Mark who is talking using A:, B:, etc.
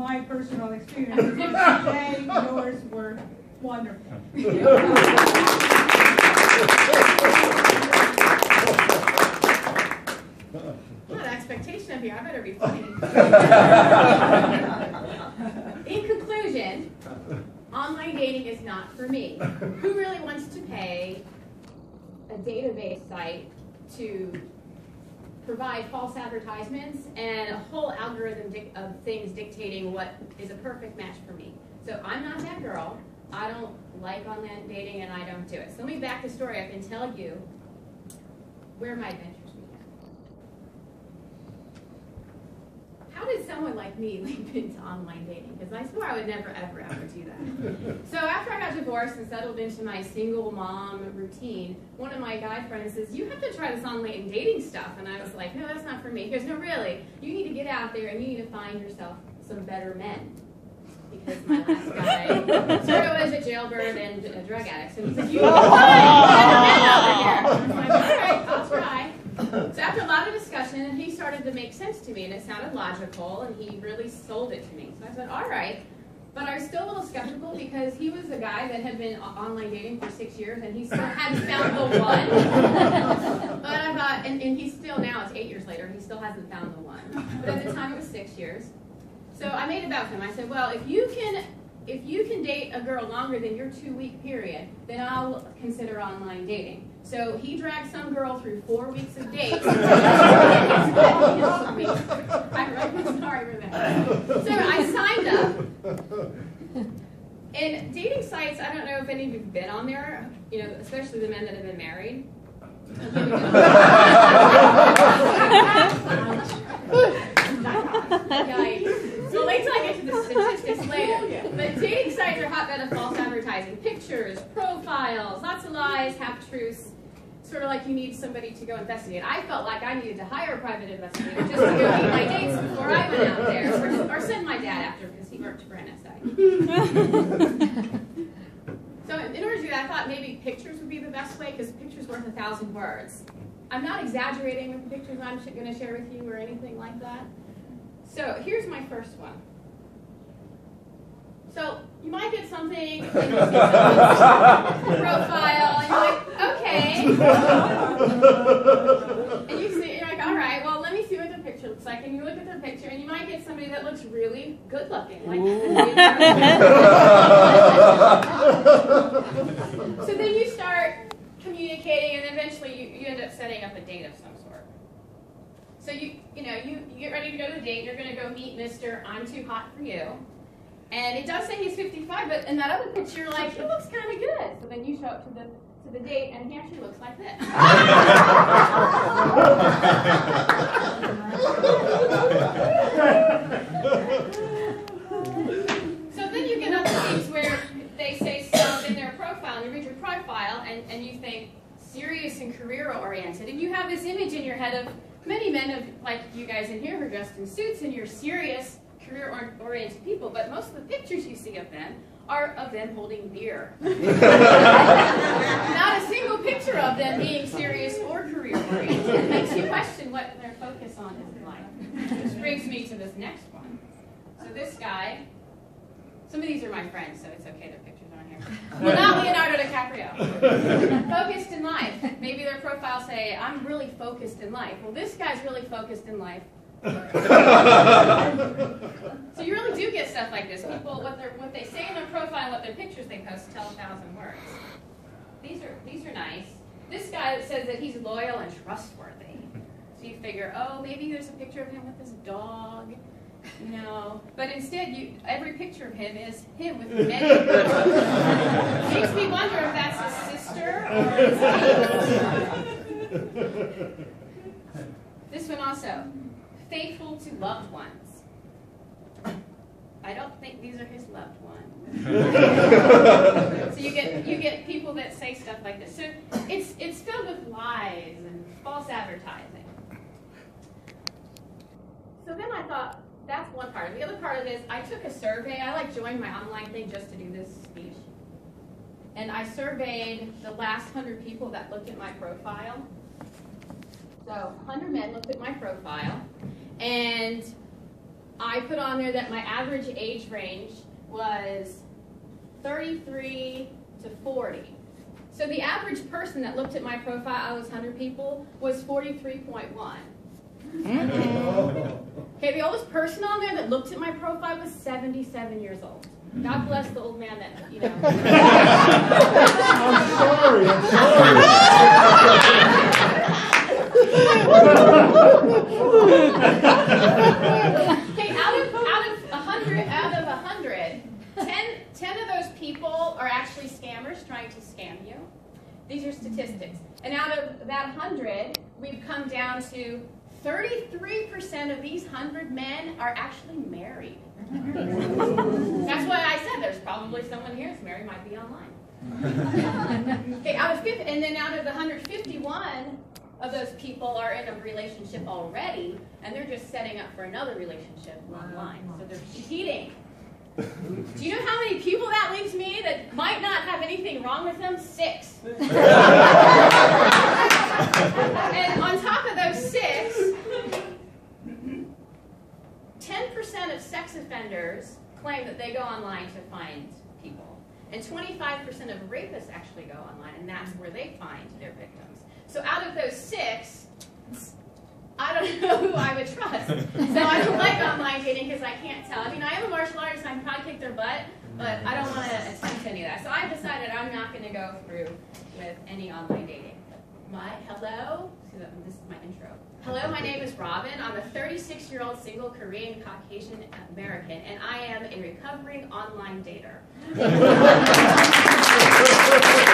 A: my personal experiences. Today, yours were wonderful.
B: What expectation of you? I better be funny. In conclusion, online dating is not for me. Who really wants to pay a database site to provide false advertisements and a whole algorithm of things dictating what is a perfect match for me? So I'm not that girl. I don't like online dating and I don't do it. So let me back the story up and tell you where my adventures someone like me leap into online dating? Because I swore I would never, ever, ever do that. so after I got divorced and settled into my single mom routine, one of my guy friends says, "You have to try this online dating stuff." And I was like, "No, that's not for me." He goes, "No, really. You need to get out there and you need to find yourself some better men." Because my last guy sort of was a jailbird and a drug addict. So he said, You need to find better men over here. I was like, All right, I'll try. So after a lot of discussion, he started to make sense to me, and it sounded logical, and he really sold it to me. So I said, all right. But I was still a little skeptical because he was a guy that had been online dating for six years, and he still hadn't found the one. but I thought, and, and he's still now, it's eight years later, he still hasn't found the one. But at the time, it was six years. So I made it about him. I said, well, if you can if you can date a girl longer than your two week period, then I'll consider online dating. So he dragged some girl through four weeks of dates. I'm really sorry for that. So I signed up. And dating sites, I don't know if any of you have been on there, you know, especially the men that have been married. Yikes. So wait till I get to the statistics later. But dating sites are hotbed of Pictures, profiles, lots of lies, half truths. Sort of like you need somebody to go investigate. I felt like I needed to hire a private investigator just to go meet my dates before I went out there, or, or send my dad after because he worked for NSA. So in order to do that, I thought maybe pictures would be the best way because pictures worth a thousand words. I'm not exaggerating with the pictures I'm going to share with you or anything like that. So here's my first one. So you might get something in your profile, and you're like, okay. And you see, you're like, all right, well, let me see what the picture looks like. And you look at the picture, and you might get somebody that looks really good looking. Like, so then you start communicating, and eventually you, you end up setting up a date of some sort. So you you know you, you get ready to go to the date. You're going to go meet Mister I'm too hot for you, and it does say he's 55, but in that other picture, like he looks kind of good. So then you show up to the to the date, and he actually looks like this. So then you get to things where they say stuff in their profile, and you read your profile, and, and you think serious and career oriented, and you have this image in your head of many men of like you guys in here who are dressed in suits, and you're serious career oriented people, but most of the pictures you see of them are of them holding beer. Not a single picture of them being serious or career oriented. It makes you question what their focus on is in life. Which brings me to this next one. So this guy, some of these are my friends, so it's okay their pictures aren't here. Well, not Leonardo DiCaprio. focused in life. Maybe their profile say, I'm really focused in life. Well, this guy's really focused in life. so you really do get stuff like this. People, what, they what they say in their profile, and what their pictures they post tell a thousand words. These are these are nice. This guy says that he's loyal and trustworthy. So you figure, oh, maybe there's a picture of him with his dog. You know, but instead, you every picture of him is him with many girls. Makes me wonder if that's his sister or his This one also, faithful to loved ones. I don't think these are his loved ones. so you get you get people that say stuff like this. So it's it's filled with lies and false advertising. So then I thought, that's one part. The other part of this, I took a survey. I like joined my online thing just to do this speech. And I surveyed the last 100 people that looked at my profile. So 100 men looked at my profile. And I put on there that my average age range was 33 to 40. So the average person that looked at my profile out of those 100 people was 43.1. Mm-hmm. Okay, the oldest person on there that looked at my profile was 77 years old. God bless the old man that, you know.
C: I'm sorry, I'm sorry.
B: Okay, out of out of a hundred out of a hundred, ten, 10 of those people are actually scammers trying to scam you. These are statistics. And out of that hundred, we've come down to 33% of these hundred men are actually married. That's why I said there's probably someone here that's married, might be online. okay, out of 50, and then out of the 151 of those people are in a relationship already, and they're just setting up for another relationship online. So they're cheating. Do you know how many people that leaves me that might not have anything wrong with them? Six. and on top of those six, 10% of sex offenders claim that they go online to find people. And 25% of rapists actually go online, and that's where they find their victims. So out of those six, I don't know who I would trust. So I don't like online dating because I can't tell. I mean, I am a martial artist, I can probably kick their butt, but I don't want to attempt any of that. So I decided I'm not going to go through with any online dating. My hello, this is my intro. Hello, my name is Robin. I'm a 36 year old single Korean Caucasian American, and I am a recovering online dater.